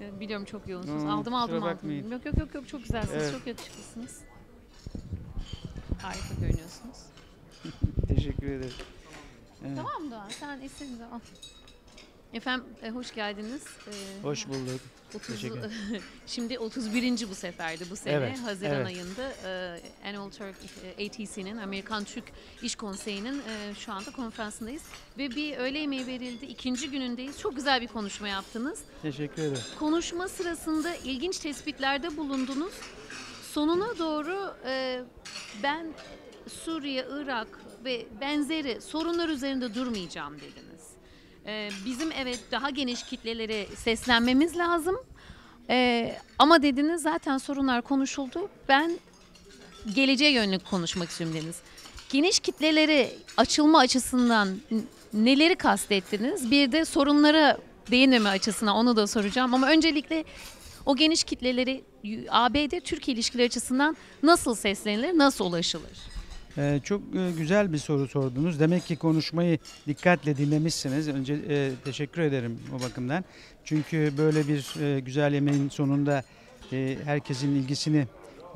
Biliyorum çok yoğunsunuz. Hmm, aldım aldım aldım. Bakmayın. Yok yok yok yok çok güzelsiniz. Evet. Çok yakışıklısınız. Harika görünüyorsunuz. Teşekkür ederim. Evet. Tamam Doğan sen istediğin zaman. Efendim e, hoş geldiniz. E, Hoş bulduk. 30 Teşekkür Şimdi 31. bu seferdi bu sene Evet, Haziran evet. ayında e, Annual Turk e, ATC'nin Amerikan Türk İş Konseyi'nin e, şu anda konferansındayız ve bir öğle yemeği verildi. İkinci günündeyiz. Çok güzel bir konuşma yaptınız. Teşekkür ederim. Konuşma sırasında ilginç tespitlerde bulundunuz. Sonuna doğru e, ben Suriye, Irak ve benzeri sorunlar üzerinde durmayacağım dediniz. E, bizim evet daha geniş kitlelere seslenmemiz lazım. E, ama dediniz zaten sorunlar konuşuldu. Ben geleceğe yönelik konuşmak istiyorum dediniz. Geniş kitlelere açılma açısından neleri kastettiniz? Bir de sorunlara değinmeme açısından onu da soracağım. Ama öncelikle o geniş kitleleri ABD-Türkiye ilişkileri açısından nasıl seslenilir, nasıl ulaşılır? Ee, çok e, güzel bir soru sordunuz. Demek ki konuşmayı dikkatle dinlemişsiniz. Önce e, teşekkür ederim o bakımdan. Çünkü böyle bir e, güzel yemeğin sonunda e, herkesin ilgisini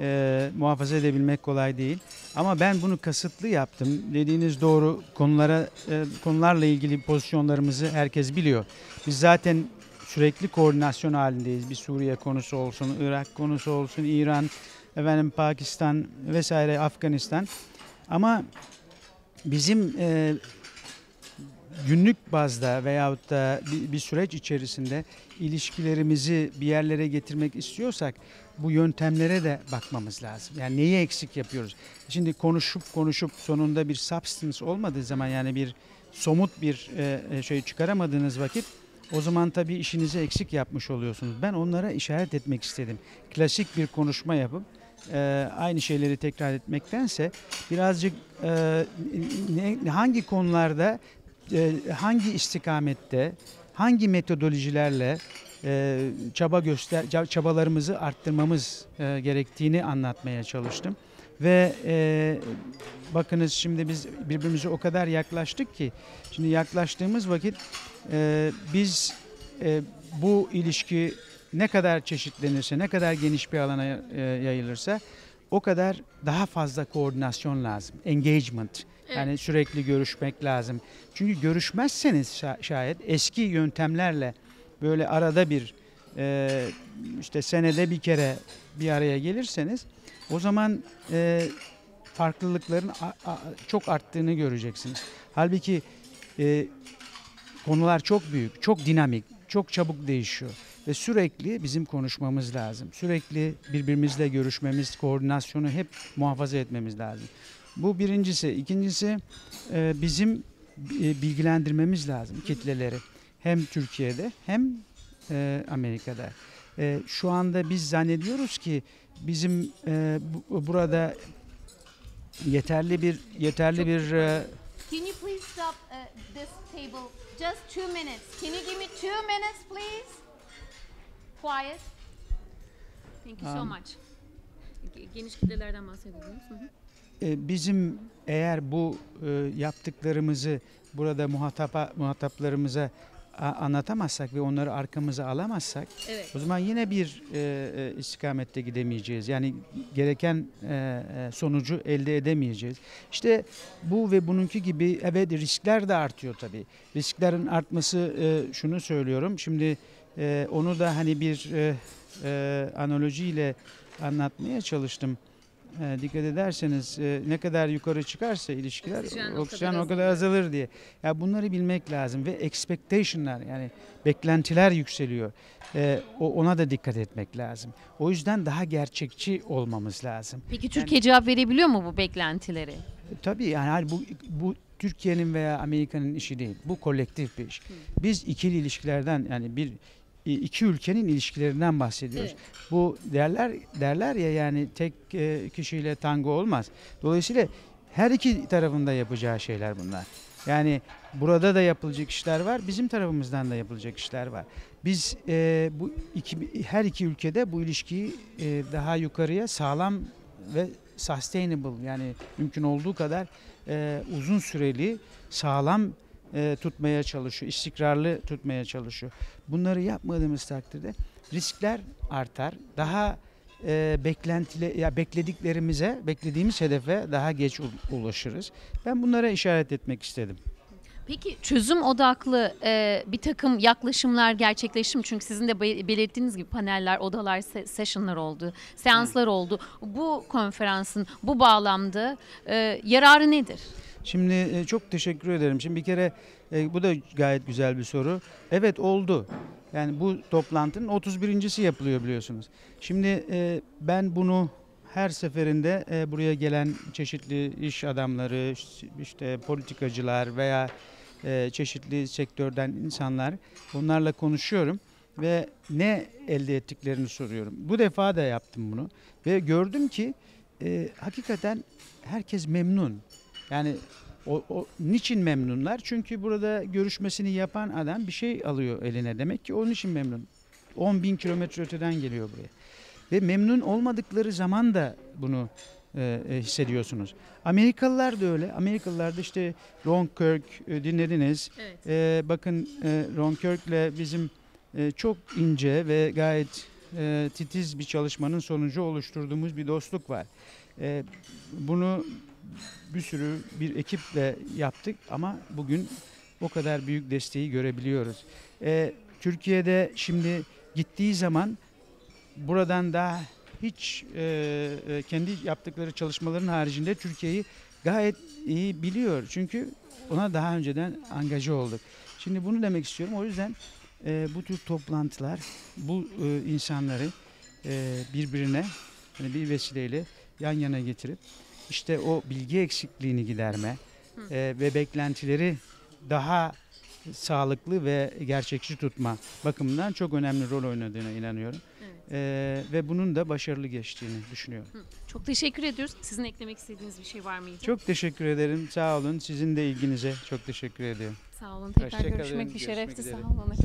e, muhafaza edebilmek kolay değil. Ama ben bunu kasıtlı yaptım. Dediğiniz doğru konulara e, konularla ilgili pozisyonlarımızı herkes biliyor. Biz zaten sürekli koordinasyon halindeyiz. Bir Suriye konusu olsun, Irak konusu olsun, İran, efendim Pakistan vesaire Afganistan. Ama bizim e, günlük bazda veyahut da bir, bir süreç içerisinde ilişkilerimizi bir yerlere getirmek istiyorsak bu yöntemlere de bakmamız lazım. Yani neyi eksik yapıyoruz? Şimdi konuşup konuşup sonunda bir substance olmadığı zaman yani bir somut bir e, e, şey çıkaramadığınız vakit o zaman tabii işinizi eksik yapmış oluyorsunuz. Ben onlara işaret etmek istedim. Klasik bir konuşma yapıp e, aynı şeyleri tekrar etmektense birazcık e, ne, hangi konularda, e, hangi istikamette, hangi metodolojilerle e, çaba göster çabalarımızı arttırmamız e, gerektiğini anlatmaya çalıştım. Ve e, bakınız şimdi biz birbirimize o kadar yaklaştık ki şimdi yaklaştığımız vakit e, biz e, bu ilişki ne kadar çeşitlenirse, ne kadar geniş bir alana e, yayılırsa o kadar daha fazla koordinasyon lazım. Engagement. Yani sürekli görüşmek lazım. Çünkü görüşmezseniz şa- şayet eski yöntemlerle böyle arada bir e, işte senede bir kere bir araya gelirseniz o zaman e, farklılıkların a- a- çok arttığını göreceksiniz. Halbuki e, konular çok büyük, çok dinamik, çok çabuk değişiyor ve sürekli bizim konuşmamız lazım. Sürekli birbirimizle görüşmemiz, koordinasyonu hep muhafaza etmemiz lazım. Bu birincisi. İkincisi e, bizim e, bilgilendirmemiz lazım kitleleri. Hem Türkiye'de hem e, Amerika'da. Şu anda biz zannediyoruz ki bizim bu- burada yeterli bir yeterli bir Can you please stop uh, this table just two minutes? Can you give me two minutes please? Quiet. Thank you so Um, much. Ge- Geniş kitlelerden. Hı hı. E, bizim eğer bu e, yaptıklarımızı burada muhatapa, muhataplarımıza anlatamazsak ve onları arkamıza alamazsak Evet. o zaman yine bir e, e, istikamette gidemeyeceğiz. Yani gereken e, e, sonucu elde edemeyeceğiz. İşte bu ve bununki gibi evet riskler de artıyor tabii. Risklerin artması e, şunu söylüyorum. Şimdi e, onu da hani bir e, e, analojiyle anlatmaya çalıştım. E, dikkat ederseniz e, ne kadar yukarı çıkarsa ilişkiler Oksijen o oksijen, kadar o kadar azalır diye. Ya bunları bilmek lazım ve expectation'lar yani beklentiler yükseliyor. E, o ona da dikkat etmek lazım. O yüzden daha gerçekçi olmamız lazım. Peki Türkiye cevap verebiliyor mu bu beklentilere? Tabii yani bu bu Türkiye'nin veya Amerika'nın işi değil. Bu kolektif bir iş. Biz ikili ilişkilerden yani bir iki ülkenin ilişkilerinden bahsediyoruz. Bu derler derler ya yani tek e, kişiyle tango olmaz. Dolayısıyla her iki tarafında yapacağı şeyler bunlar. Yani burada da yapılacak işler var, bizim tarafımızdan da yapılacak işler var. Biz e, bu iki, her iki ülkede bu ilişkiyi e, daha yukarıya sağlam ve sustainable yani mümkün olduğu kadar e, uzun süreli sağlam e, tutmaya çalışıyor, istikrarlı tutmaya çalışıyor. Bunları yapmadığımız takdirde riskler artar. Daha e, beklentile ya beklediklerimize, beklediğimiz hedefe daha geç ulaşırız. Ben bunlara işaret etmek istedim. Peki çözüm odaklı e, bir takım yaklaşımlar gerçekleşti mi? Çünkü sizin de be- belirttiğiniz gibi paneller, odalar, se- sessionlar oldu, seanslar oldu. Bu konferansın bu bağlamda e, yararı nedir? Şimdi e, çok teşekkür ederim. Şimdi bir kere e, bu da gayet güzel bir soru. Evet oldu. Yani bu toplantının 31.si yapılıyor biliyorsunuz. Şimdi e, ben bunu her seferinde buraya gelen çeşitli iş adamları, işte politikacılar veya çeşitli sektörden insanlar onlarla konuşuyorum ve ne elde ettiklerini soruyorum. Bu defa da yaptım bunu ve gördüm ki e, hakikaten herkes memnun. Yani o, o niçin memnunlar? Çünkü burada görüşmesini yapan adam bir şey alıyor eline. Demek ki onun için memnun. 10 bin kilometre öteden geliyor buraya. Ve memnun olmadıkları zaman da bunu e, e, hissediyorsunuz. Amerikalılar da öyle. Amerikalılar da işte Ron Kirk e, dinlediniz. Evet. E, bakın e, Ron Kirk'le bizim e, çok ince ve gayet e, titiz bir çalışmanın sonucu oluşturduğumuz bir dostluk var. E, bunu bir sürü bir ekiple yaptık ama bugün o kadar büyük desteği görebiliyoruz. E, Türkiye'de şimdi gittiği zaman buradan daha hiç e, e, kendi yaptıkları çalışmaların haricinde Türkiye'yi gayet iyi biliyor. Çünkü ona daha önceden angaja olduk. Şimdi bunu demek istiyorum. O yüzden e, bu tür toplantılar bu e, insanları e, birbirine hani bir vesileyle yan yana getirip işte o bilgi eksikliğini giderme e, ve beklentileri daha sağlıklı ve gerçekçi tutma bakımından çok önemli rol oynadığına inanıyorum. Evet. E, ve bunun da başarılı geçtiğini düşünüyorum. Çok teşekkür ediyoruz. Sizin eklemek istediğiniz bir şey var mıydı? Çok teşekkür ederim. Sağ olun. Sizin de ilginize çok teşekkür ediyorum. Sağ olun. Tekrar Hoşça kalın, görüşmek bir şerefti. Sağ olun efendim.